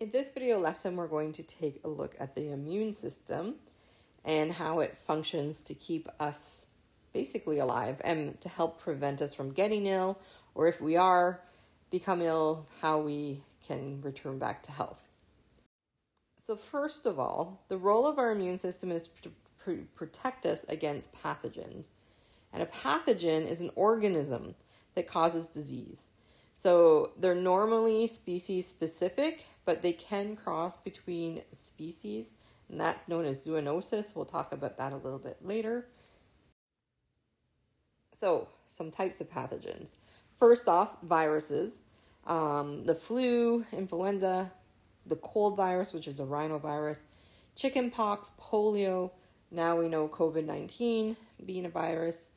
In this video lesson, we're going to take a look at the immune system and how it functions to keep us basically alive and to help prevent us from getting ill, or if we are become ill, how we can return back to health. So, first of all, the role of our immune system is to pr- protect us against pathogens. And a pathogen is an organism that causes disease. So they're normally species specific, but they can cross between species, and that's known as zoonosis. We'll talk about that a little bit later. So, some types of pathogens. First off, viruses. Um, the flu, influenza, the cold virus, which is a rhinovirus, chickenpox, polio. Now we know COVID 19 being a virus.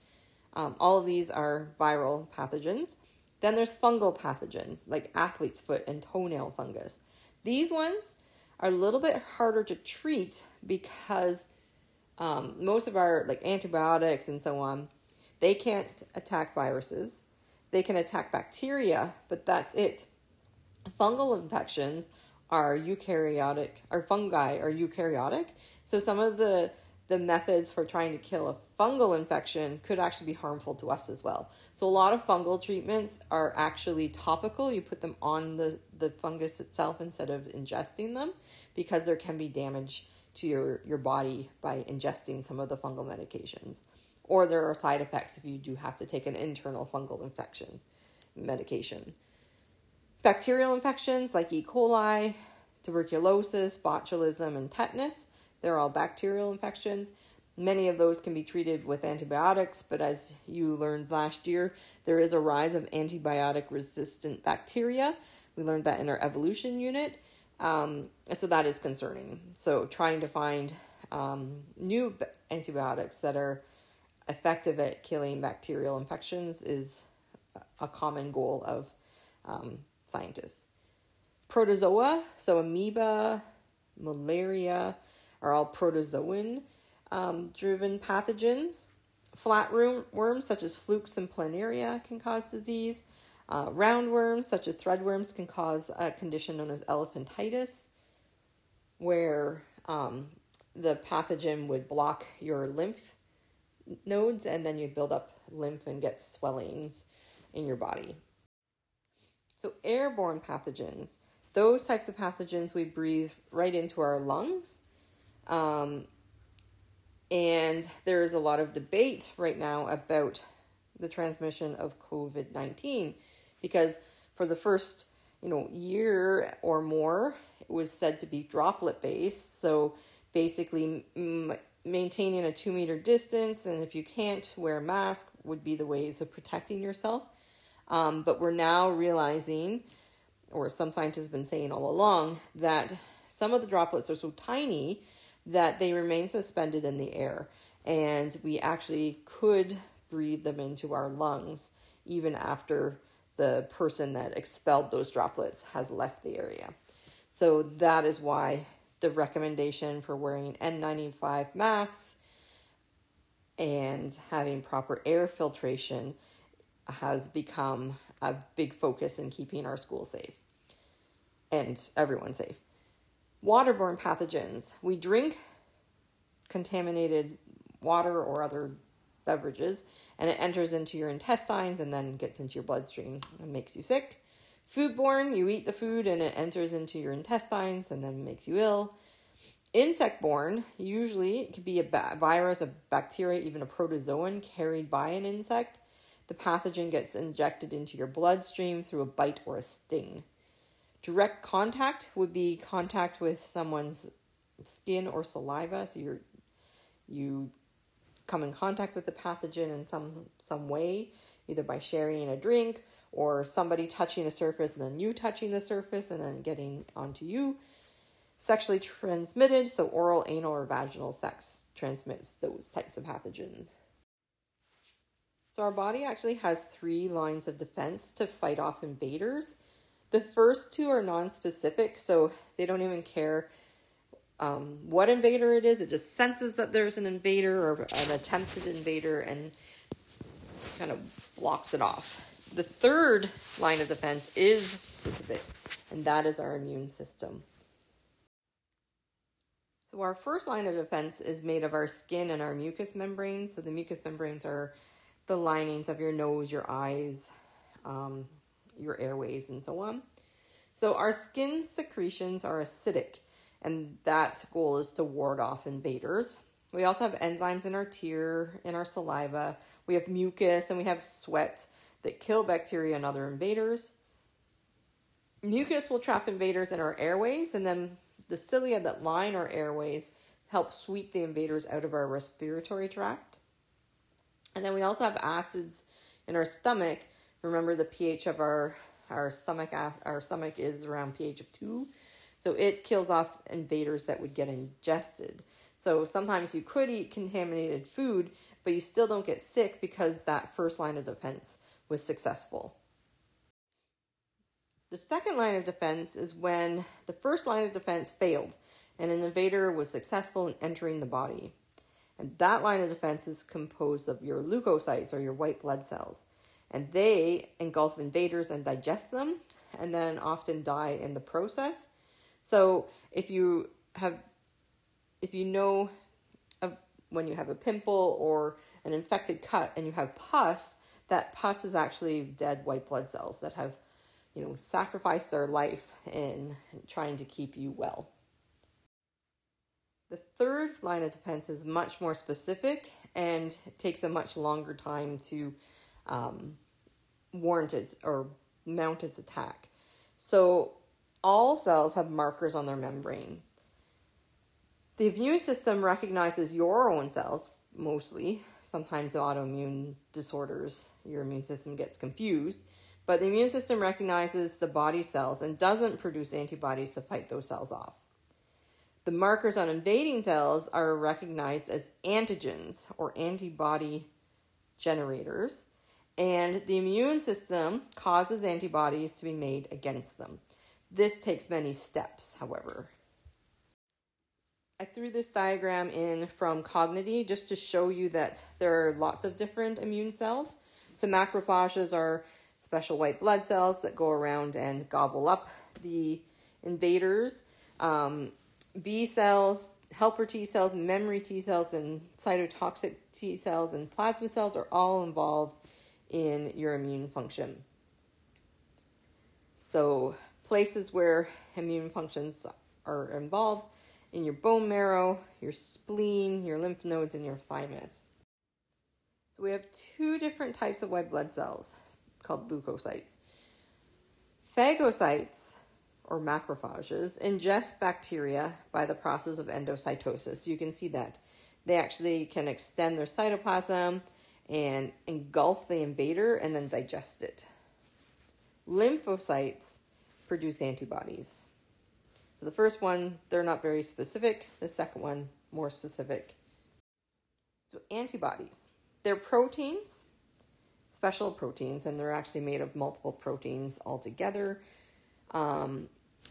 Um, all of these are viral pathogens. Then there's fungal pathogens like athlete's foot and toenail fungus. These ones are a little bit harder to treat because um, most of our like antibiotics and so on, they can't attack viruses. They can attack bacteria, but that's it. Fungal infections are eukaryotic, or fungi are eukaryotic. So some of the the methods for trying to kill a fungal infection could actually be harmful to us as well. So a lot of fungal treatments are actually topical. You put them on the, the fungus itself instead of ingesting them because there can be damage to your, your body by ingesting some of the fungal medications. Or there are side effects if you do have to take an internal fungal infection medication. Bacterial infections like E. coli, tuberculosis, botulism, and tetanus they're all bacterial infections. Many of those can be treated with antibiotics, but as you learned last year, there is a rise of antibiotic resistant bacteria. We learned that in our evolution unit. Um, so that is concerning. So trying to find um, new antibiotics that are effective at killing bacterial infections is a common goal of um, scientists. Protozoa, so amoeba, malaria, are all protozoan um, driven pathogens. Flatworms, worms such as flukes and planaria can cause disease. Uh, roundworms such as threadworms can cause a condition known as elephantitis, where um, the pathogen would block your lymph nodes and then you'd build up lymph and get swellings in your body. So, airborne pathogens, those types of pathogens we breathe right into our lungs um, and there is a lot of debate right now about the transmission of COVID 19 because for the first you know year or more it was said to be droplet based. So basically m- maintaining a two meter distance and if you can't wear a mask would be the ways of protecting yourself. Um, but we're now realizing or some scientists have been saying all along that some of the droplets are so tiny that they remain suspended in the air and we actually could breathe them into our lungs even after the person that expelled those droplets has left the area. So that is why the recommendation for wearing N95 masks and having proper air filtration has become a big focus in keeping our schools safe and everyone safe waterborne pathogens. We drink contaminated water or other beverages, and it enters into your intestines and then gets into your bloodstream and makes you sick. Foodborne, you eat the food and it enters into your intestines and then makes you ill. Insect-borne, usually it could be a ba- virus, a bacteria, even a protozoan carried by an insect. The pathogen gets injected into your bloodstream through a bite or a sting. Direct contact would be contact with someone's skin or saliva. So you're you come in contact with the pathogen in some some way, either by sharing a drink or somebody touching a surface and then you touching the surface and then getting onto you. Sexually transmitted, so oral, anal, or vaginal sex transmits those types of pathogens. So our body actually has three lines of defense to fight off invaders. The first two are non-specific, so they don't even care um, what invader it is. It just senses that there's an invader or an attempted invader and kind of blocks it off. The third line of defense is specific. and that is our immune system. So, our first line of defense is made of our skin and our mucous membranes. So, the mucous membranes are the linings of your nose, your eyes, um, your airways, and so on. So, our skin secretions are acidic, and that goal is to ward off invaders. We also have enzymes in our tear, in our saliva. We have mucus, and we have sweat that kill bacteria and other invaders. Mucus will trap invaders in our airways, and then the cilia that line our airways help sweep the invaders out of our respiratory tract. And then we also have acids in our stomach. Remember the pH of our our stomach uh, our stomach is around pH of 2. So it kills off invaders that would get ingested. So sometimes you could eat contaminated food, but you still don't get sick because that first line of defense was successful. The second line of defense is when the first line of defense failed and an invader was successful in entering the body. And that line of defense is composed of your leukocytes or your white blood cells. And they engulf invaders and digest them and then often die in the process. So if you have if you know of when you have a pimple or an infected cut and you have pus, that pus is actually dead white blood cells that have you know, sacrifice their life in trying to keep you well. The third line of defense is much more specific and takes a much longer time to um, warrant its or mount its attack. So, all cells have markers on their membrane. The immune system recognizes your own cells mostly. Sometimes the autoimmune disorders, your immune system gets confused but the immune system recognizes the body cells and doesn't produce antibodies to fight those cells off. The markers on invading cells are recognized as antigens or antibody generators, and the immune system causes antibodies to be made against them. This takes many steps, however. I threw this diagram in from Kognity just to show you that there are lots of different immune cells. So macrophages are special white blood cells that go around and gobble up the invaders. Um, B cells, helper T cells, memory T cells, and cytotoxic T cells and plasma cells are all involved in your immune function. So, places where immune functions are involved in your bone marrow, your spleen, your lymph nodes, and your thymus. So, we have two different types of white blood cells called leukocytes. Phagocytes, or macrophages, ingest bacteria by the process of endocytosis. You can see that. They actually can extend their cytoplasm and engulf the invader and then digest it. Lymphocytes produce antibodies. So the first one, they're not very specific. The second one, more specific. So antibodies. They're proteins special proteins, and they're actually made of multiple proteins altogether. Um,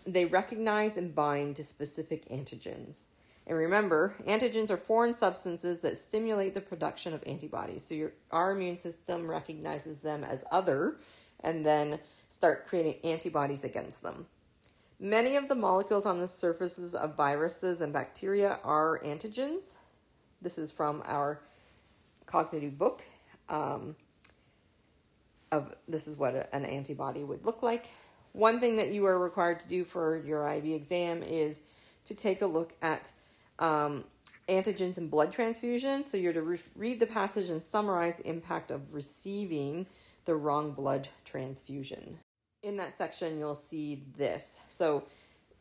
they recognize and bind to specific antigens. And remember, antigens are foreign substances that stimulate the production of antibodies. So your, our immune system recognizes them as other and then start creating antibodies against them. Many of the molecules on the surfaces of viruses and bacteria are antigens. This is from our Kognity book. Um, of this is what an antibody would look like. One thing that you are required to do for your IB exam is to take a look at um, antigens and blood transfusion. So you're to re- read the passage and summarize the impact of receiving the wrong blood transfusion. In that section, you'll see this. So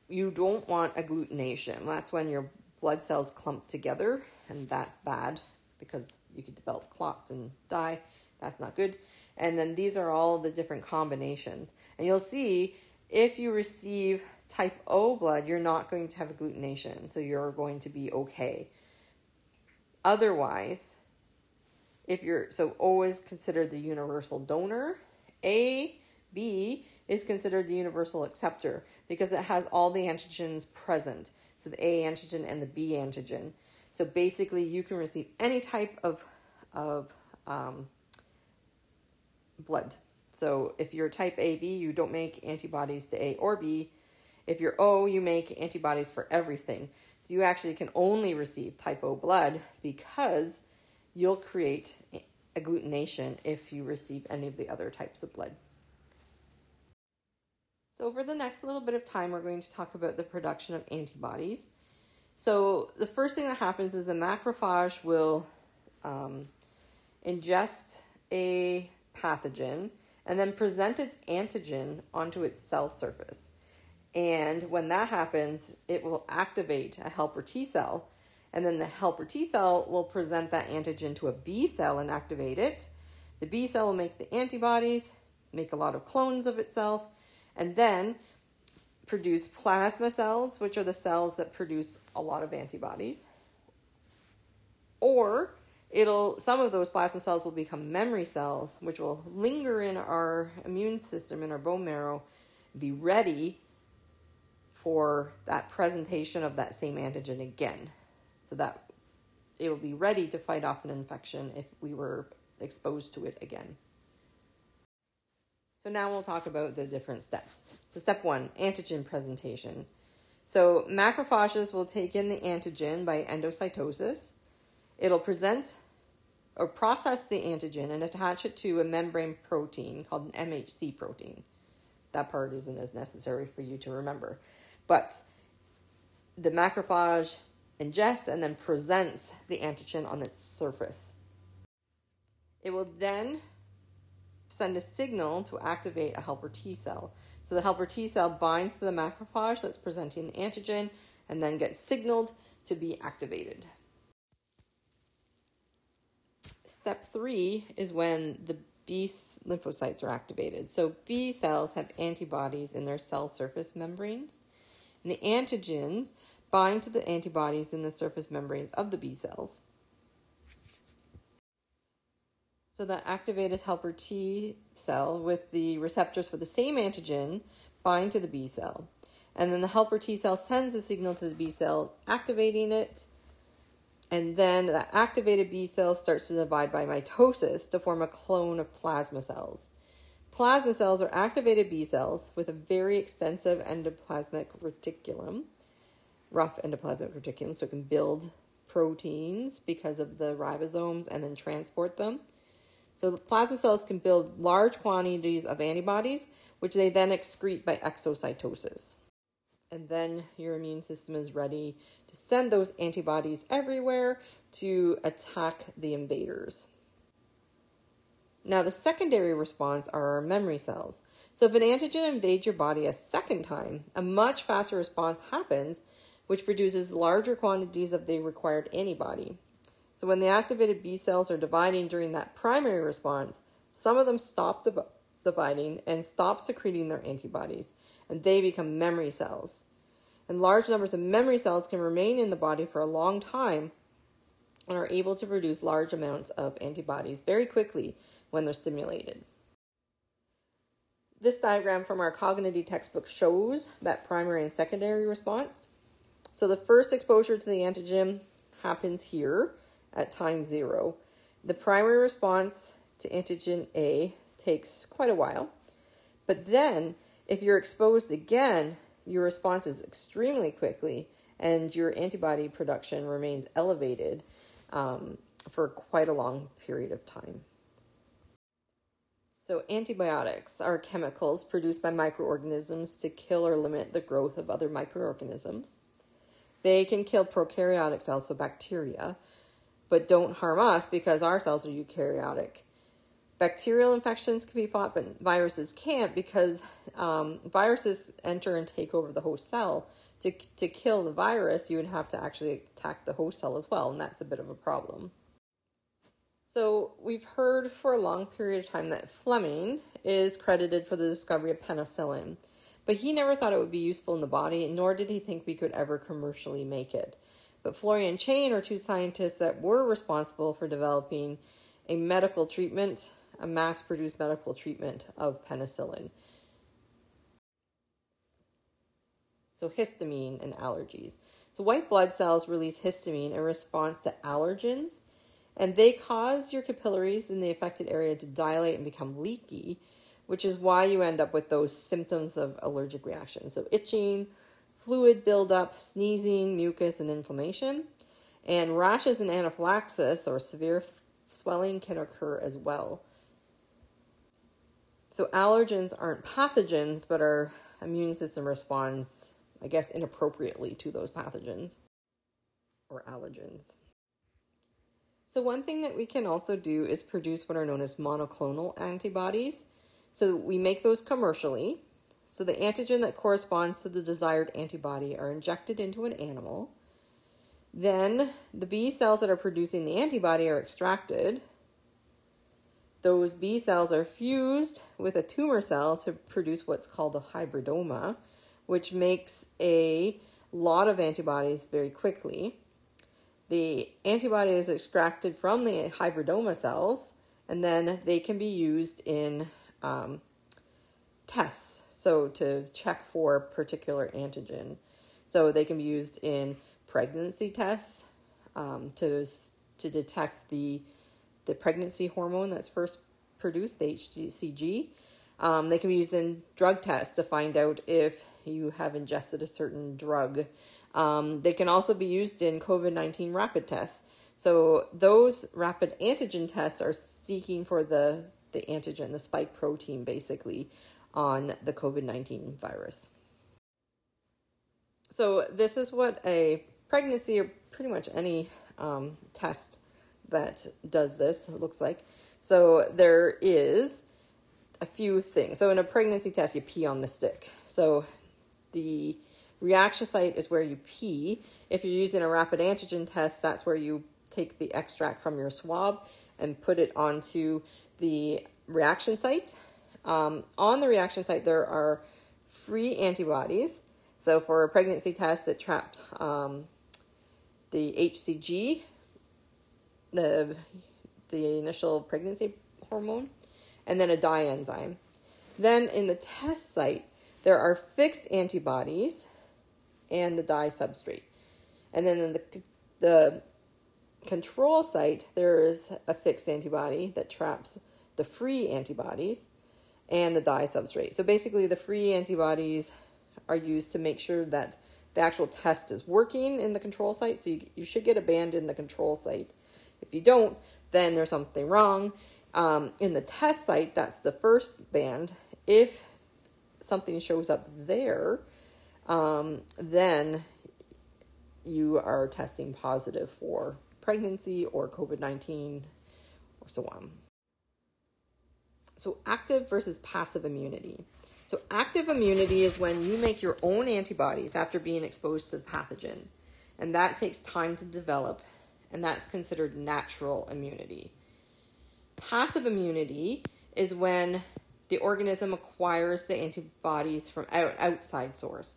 you don't want agglutination. That's when your blood cells clump together, and that's bad because you could develop clots and die. That's not good. And then these are all the different combinations. And you'll see if you receive type O blood, you're not going to have agglutination. So you're going to be okay. Otherwise, if you're so O is considered the universal donor, A, B is considered the universal acceptor because it has all the antigens present. So the A antigen and the B antigen. So basically, you can receive any type of of um, blood So if you're type AB, you don't make antibodies to A or B. If you're O, you make antibodies for everything. So you actually can only receive type O blood because you'll create agglutination if you receive any of the other types of blood. So, over the next little bit of time, we're going to talk about the production of antibodies. So, the first thing that happens is a macrophage will um, ingest a pathogen and then present its antigen onto its cell surface. And when that happens, it will activate a helper T cell. And then the helper T cell will present that antigen to a B cell and activate it. The B cell will make the antibodies, make a lot of clones of itself, and then produce plasma cells, which are the cells that produce a lot of antibodies. Or it'll some of those plasma cells will become memory cells, which will linger in our immune system in our bone marrow, be ready for that presentation of that same antigen again. So that it will be ready to fight off an infection if we were exposed to it again. So now we'll talk about the different steps. So step one, antigen presentation. So macrophages will take in the antigen by endocytosis. It'll present or process the antigen and attach it to a membrane protein called an MHC protein. That part isn't as necessary for you to remember. But the macrophage ingests and then presents the antigen on its surface. It will then send a signal to activate a helper T cell. So the helper T cell binds to the macrophage that's presenting the antigen and then gets signaled to be activated. Step three is when the B lymphocytes are activated. So B cells have antibodies in their cell surface membranes, and the antigens bind to the antibodies in the surface membranes of the B cells. So that activated helper T cell with the receptors for the same antigen bind to the B cell. And then the helper T cell sends a signal to the B cell, activating it. And then that activated B cell starts to divide by mitosis to form a clone of plasma cells. Plasma cells are activated B cells with a very extensive endoplasmic reticulum, rough endoplasmic reticulum, so it can build proteins because of the ribosomes and then transport them. So the plasma cells can build large quantities of antibodies, which they then excrete by exocytosis. And then your immune system is ready to send those antibodies everywhere to attack the invaders. Now, the secondary response are our memory cells. So, if an antigen invades your body a second time, a much faster response happens, which produces larger quantities of the required antibody. So when the activated B cells are dividing during that primary response, some of them stop dividing and stop secreting their antibodies, and they become memory cells. And large numbers of memory cells can remain in the body for a long time and are able to produce large amounts of antibodies very quickly when they're stimulated. This diagram from our Kognity textbook shows that primary and secondary response. So the first exposure to the antigen happens here at time zero. The primary response to antigen A takes quite a while, but then if you're exposed again, your response is extremely quickly and your antibody production remains elevated um, for quite a long period of time. So, antibiotics are chemicals produced by microorganisms to kill or limit the growth of other microorganisms. They can kill prokaryotic cells, so bacteria, but don't harm us because our cells are eukaryotic. Bacterial infections can be fought, but viruses can't because um, viruses enter and take over the host cell. To, to kill the virus, you would have to actually attack the host cell as well, and that's a bit of a problem. So, we've heard for a long period of time that Fleming is credited for the discovery of penicillin, but he never thought it would be useful in the body, nor did he think we could ever commercially make it. But Florey and Chain are two scientists that were responsible for developing a medical treatment, a mass produced medical treatment of penicillin. So, histamine and allergies. So, white blood cells release histamine in response to allergens, and they cause your capillaries in the affected area to dilate and become leaky, which is why you end up with those symptoms of allergic reaction. So, itching, fluid buildup, sneezing, mucus, and inflammation. And rashes and anaphylaxis or severe swelling can occur as well. So, allergens aren't pathogens, but our immune system responds, I guess, inappropriately to those pathogens or allergens. So, one thing that we can also do is produce what are known as monoclonal antibodies. So, we make those commercially. So, the antigen that corresponds to the desired antibody are injected into an animal. Then, the B cells that are producing the antibody are extracted. Those B cells are fused with a tumor cell to produce what's called a hybridoma, which makes a lot of antibodies very quickly. The antibody is extracted from the hybridoma cells, and then they can be used in um, tests, so to check for particular antigen. So they can be used in pregnancy tests um, to to detect the the pregnancy hormone that's first produced, the HCG. Um, they can be used in drug tests to find out if you have ingested a certain drug. Um, they can also be used in COVID 19 rapid tests. So, those rapid antigen tests are seeking for the, the antigen, the spike protein, basically, on the COVID 19 virus. So, this is what a pregnancy or pretty much any um, test that does this it looks like. So, there is a few things. So, in a pregnancy test, you pee on the stick. So, the reaction site is where you pee. If you're using a rapid antigen test, that's where you take the extract from your swab and put it onto the reaction site. Um, on the reaction site, there are free antibodies. So for a pregnancy test, it trapped um, the HCG, the the initial pregnancy hormone, and then a dye enzyme. Then in the test site, there are fixed antibodies and the dye substrate. And then in the, the control site, there is a fixed antibody that traps the free antibodies and the dye substrate. So basically, the free antibodies are used to make sure that the actual test is working in the control site. So you, you should get a band in the control site. If you don't, then there's something wrong. Um, in the test site, that's the first band. If something shows up there, um, then you are testing positive for pregnancy or COVID 19 or so on. So, active versus passive immunity. So, active immunity is when you make your own antibodies after being exposed to the pathogen, and that takes time to develop, and that's considered natural immunity. Passive immunity is when the organism acquires the antibodies from out, outside source.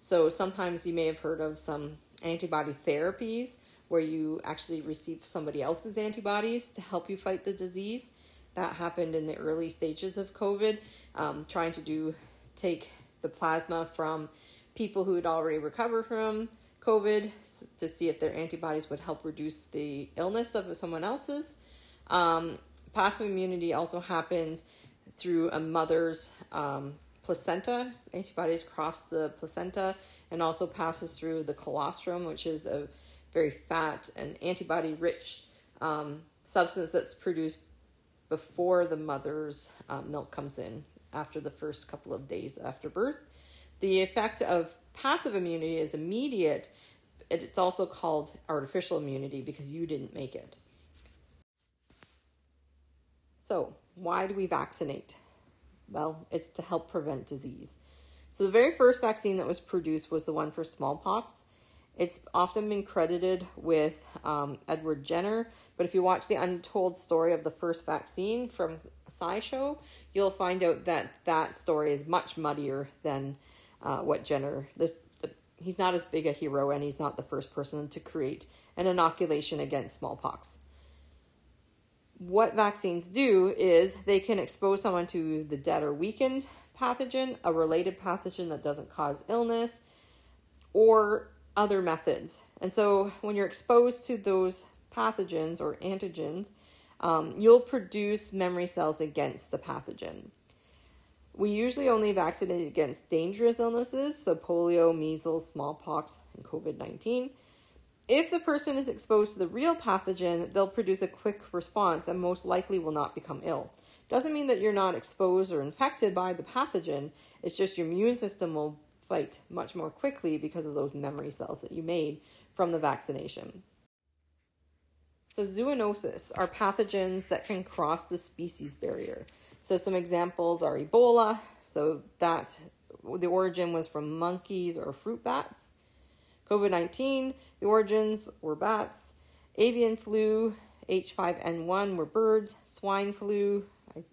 So sometimes you may have heard of some antibody therapies where you actually receive somebody else's antibodies to help you fight the disease. That happened in the early stages of COVID, um, trying to do take the plasma from people who had already recovered from COVID to see if their antibodies would help reduce the illness of someone else's. Um, passive immunity also happens through a mother's um, placenta. Antibodies cross the placenta and also passes through the colostrum, which is a very fat and antibody rich um, substance that's produced before the mother's um, milk comes in after the first couple of days after birth. The effect of passive immunity is immediate. It's also called artificial immunity because you didn't make it. So, why do we vaccinate? Well, it's to help prevent disease. So, the very first vaccine that was produced was the one for smallpox. It's often been credited with um, Edward Jenner, but if you watch the untold story of the first vaccine from SciShow, you'll find out that that story is much muddier than uh, what Jenner. This, the, he's not as big a hero, and he's not the first person to create an inoculation against smallpox what vaccines do is they can expose someone to the dead or weakened pathogen, a related pathogen that doesn't cause illness, or other methods. And so when you're exposed to those pathogens or antigens, um, you'll produce memory cells against the pathogen. We usually only vaccinate against dangerous illnesses, so polio, measles, smallpox, and COVID 19. If the person is exposed to the real pathogen, they'll produce a quick response and most likely will not become ill. Doesn't mean that you're not exposed or infected by the pathogen, it's just your immune system will fight much more quickly because of those memory cells that you made from the vaccination. So, zoonoses are pathogens that can cross the species barrier. So some examples are Ebola. So that the origin was from monkeys or fruit bats. COVID 19, the origins were bats. Avian flu, H5N1 were birds. Swine flu,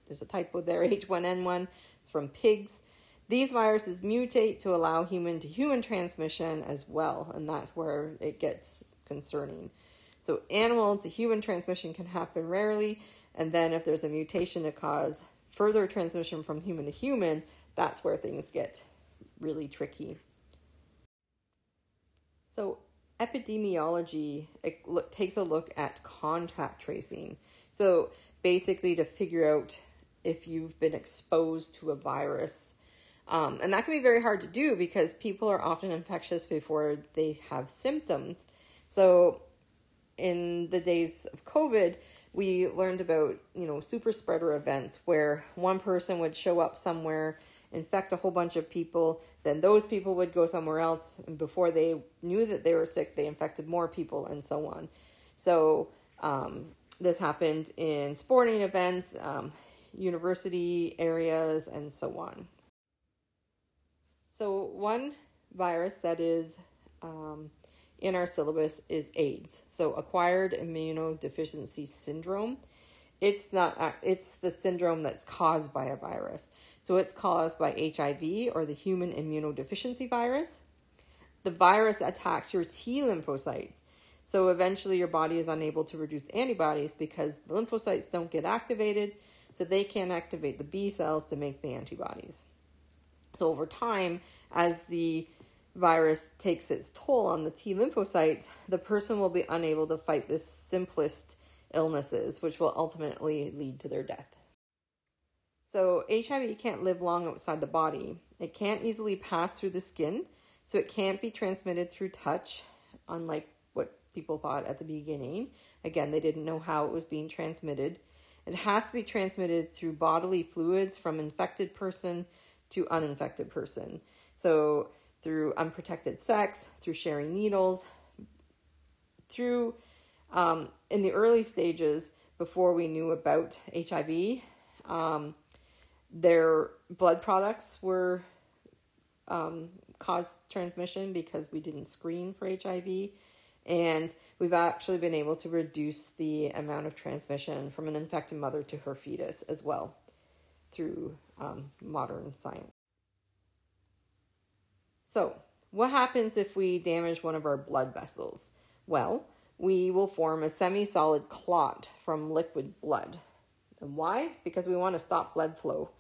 there's a typo there, H1N1, it's from pigs. These viruses mutate to allow human to human transmission as well, and that's where it gets concerning. So, animal to human transmission can happen rarely, and then if there's a mutation to cause further transmission from human to human, that's where things get really tricky. So, epidemiology takes a look at contact tracing. So, basically, to figure out if you've been exposed to a virus. Um, and that can be very hard to do because people are often infectious before they have symptoms. So, in the days of COVID, we learned about, you know, super spreader events where one person would show up somewhere, infect a whole bunch of people, then those people would go somewhere else, and before they knew that they were sick, they infected more people, and so on. So, um, this happened in sporting events, um, university areas, and so on. So, one virus that is um, in our syllabus is AIDS. So acquired immunodeficiency syndrome. It's not uh, it's the syndrome that's caused by a virus. So it's caused by HIV or the human immunodeficiency virus. The virus attacks your T lymphocytes. So eventually your body is unable to produce antibodies because the lymphocytes don't get activated, so they can't activate the B cells to make the antibodies. So over time, as the virus takes its toll on the T lymphocytes, the person will be unable to fight the simplest illnesses, which will ultimately lead to their death. So, HIV can't live long outside the body. It can't easily pass through the skin, so it can't be transmitted through touch, unlike what people thought at the beginning. Again, they didn't know how it was being transmitted. It has to be transmitted through bodily fluids from infected person to uninfected person. So, through unprotected sex, through sharing needles, through um, in the early stages before we knew about HIV, um, their blood products were um, caused transmission because we didn't screen for HIV. And we've actually been able to reduce the amount of transmission from an infected mother to her fetus as well through um, modern science. So, what happens if we damage one of our blood vessels? Well, we will form a semi solid clot from liquid blood. And why? Because we want to stop blood flow.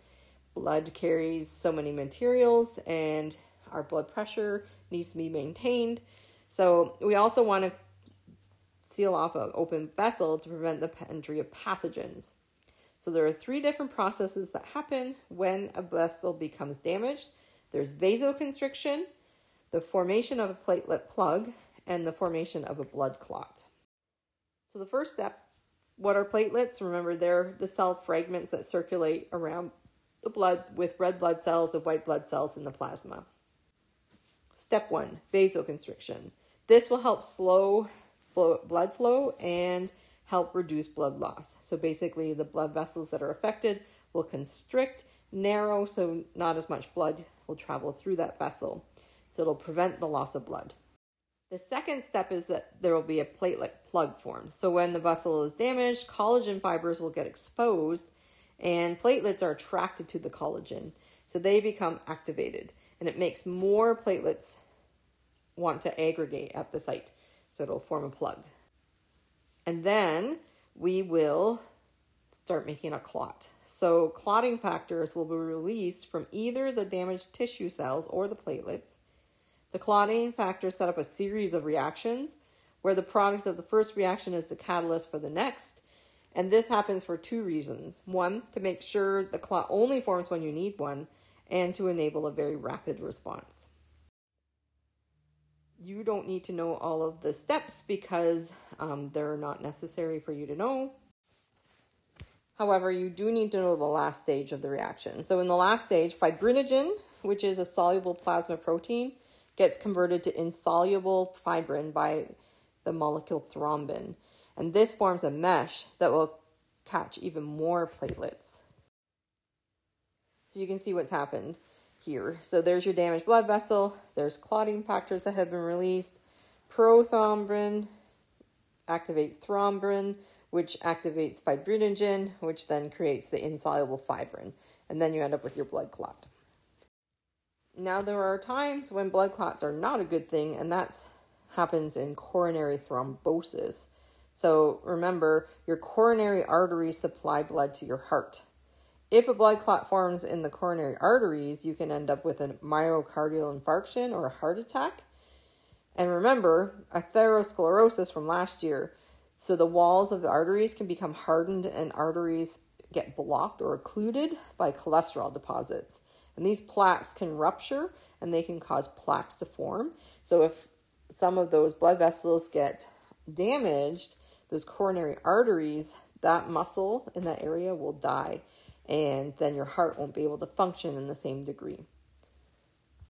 Blood carries so many materials, and our blood pressure needs to be maintained. So, we also want to seal off an open vessel to prevent the entry of pathogens. So, there are three different processes that happen when a vessel becomes damaged there's vasoconstriction, the formation of a platelet plug, and the formation of a blood clot. So, the first step what are platelets? Remember, they're the cell fragments that circulate around the blood with red blood cells and white blood cells in the plasma. Step one vasoconstriction. This will help slow blood flow and help reduce blood loss. So, basically, the blood vessels that are affected will constrict, narrow, so not as much blood will travel through that vessel. So it'll prevent the loss of blood. The second step is that there will be a platelet plug formed. So when the vessel is damaged, collagen fibers will get exposed and platelets are attracted to the collagen. So they become activated and it makes more platelets want to aggregate at the site. So it'll form a plug. And then we will start making a clot. So, clotting factors will be released from either the damaged tissue cells or the platelets. The clotting factors set up a series of reactions where the product of the first reaction is the catalyst for the next, And this happens for two reasons. One, to make sure the clot only forms when you need one, and to enable a very rapid response. You don't need to know all of the steps because um, they're not necessary for you to know. However, you do need to know the last stage of the reaction. So, in the last stage, fibrinogen, which is a soluble plasma protein, gets converted to insoluble fibrin by the molecule thrombin. And this forms a mesh that will catch even more platelets. So you can see what's happened here. So there's your damaged blood vessel, there's clotting factors that have been released. Prothrombin activates thrombin, which activates fibrinogen, which then creates the insoluble fibrin. And then you end up with your blood clot. Now, there are times when blood clots are not a good thing, and that happens in coronary thrombosis. So, remember, your coronary arteries supply blood to your heart. If a blood clot forms in the coronary arteries, you can end up with a myocardial infarction or a heart attack. And remember, atherosclerosis from last year. So, the walls of the arteries can become hardened, and arteries get blocked or occluded by cholesterol deposits. And these plaques can rupture and they can cause plaques to form. So if some of those blood vessels get damaged, those coronary arteries, that muscle in that area will die. And then your heart won't be able to function in the same degree.